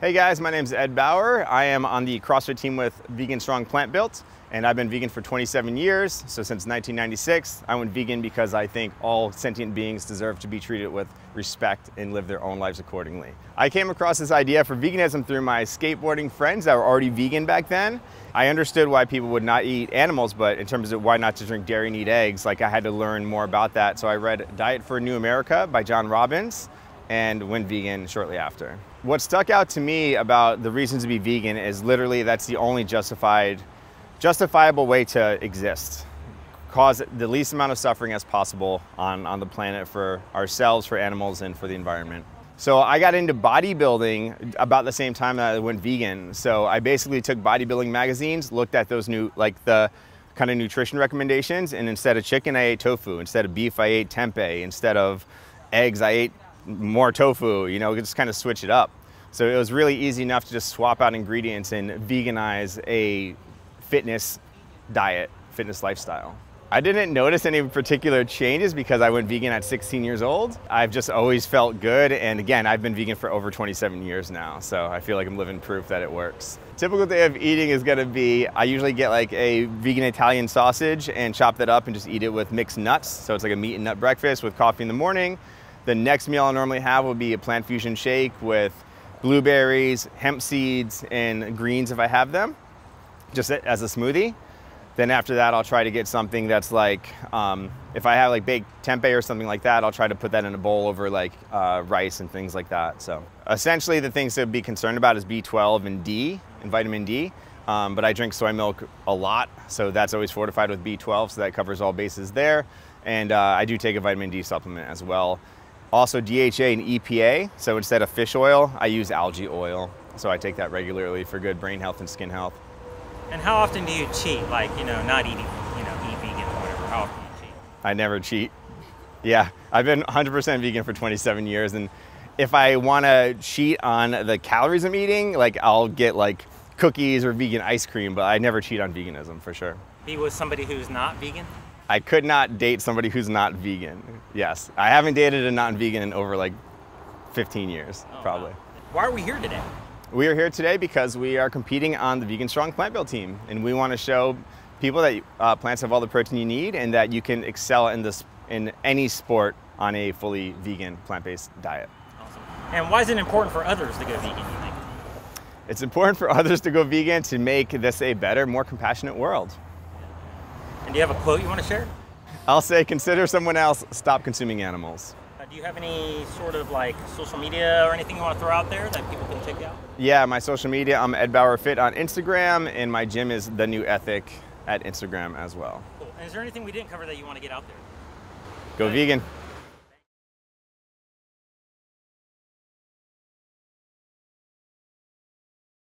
Hey guys, my name is Ed Bauer. I am on the CrossFit team with Vegan Strong Plant Built, and I've been vegan for 27 years. So since 1996, I went vegan because I think all sentient beings deserve to be treated with respect and live their own lives accordingly. I came across this idea for veganism through my skateboarding friends that were already vegan back then. I understood why people would not eat animals, but in terms of why not to drink dairy and eat eggs, like I had to learn more about that. So I read Diet for a New America by John Robbins and went vegan shortly after. What stuck out to me about the reasons to be vegan is literally that's the only justified, justifiable way to exist. Cause the least amount of suffering as possible on, on the planet for ourselves, for animals, and for the environment. So I got into bodybuilding about the same time that I went vegan. So I basically took bodybuilding magazines, looked at those new, like the kind of nutrition recommendations, and instead of chicken, I ate tofu. Instead of beef, I ate tempeh. Instead of eggs, I ate more tofu, you know, just kind of switch it up. So it was really easy enough to just swap out ingredients and veganize a fitness diet, fitness lifestyle. I didn't notice any particular changes because I went vegan at 16 years old. I've just always felt good. And again, I've been vegan for over 27 years now. So I feel like I'm living proof that it works. Typical day of eating is gonna be, I usually get like a vegan Italian sausage and chop that up and just eat it with mixed nuts. So it's like a meat and nut breakfast with coffee in the morning. The next meal I normally have will be a plant fusion shake with blueberries, hemp seeds, and greens if I have them, just as a smoothie. Then after that, I'll try to get something that's like, um, if I have like baked tempeh or something like that, I'll try to put that in a bowl over like uh, rice and things like that. So essentially the things to be concerned about is B12 and D and vitamin D. Um, but I drink soy milk a lot, so that's always fortified with B12, so that covers all bases there. And uh, I do take a vitamin D supplement as well. Also DHA and EPA, so instead of fish oil, I use algae oil. So I take that regularly for good brain health and skin health. And how often do you cheat? Like, you know, not eating, you know, eat vegan or whatever. How often do you cheat? I never cheat. Yeah, I've been 100% vegan for 27 years. And if I want to cheat on the calories I'm eating, like I'll get like cookies or vegan ice cream, but I never cheat on veganism for sure. Be with somebody who's not vegan? I could not date somebody who's not vegan. Yes, I haven't dated a non-vegan in over like 15 years, oh, probably. Wow. Why are we here today? We are here today because we are competing on the Vegan Strong Plant Built team, and we want to show people that uh, plants have all the protein you need and that you can excel in this in any sport on a fully vegan plant-based diet. Awesome. And why is it important for others to go vegan? It's important for others to go vegan to make this a better, more compassionate world. And do you have a quote you want to share? I'll say consider someone else, stop consuming animals. Uh, do you have any sort of like social media or anything you want to throw out there that people can check out? Yeah, my social media, I'm Ed Bauer Fit on Instagram, and my gym is The New Ethic at Instagram as well. Cool. And is there anything we didn't cover that you want to get out there? Go vegan.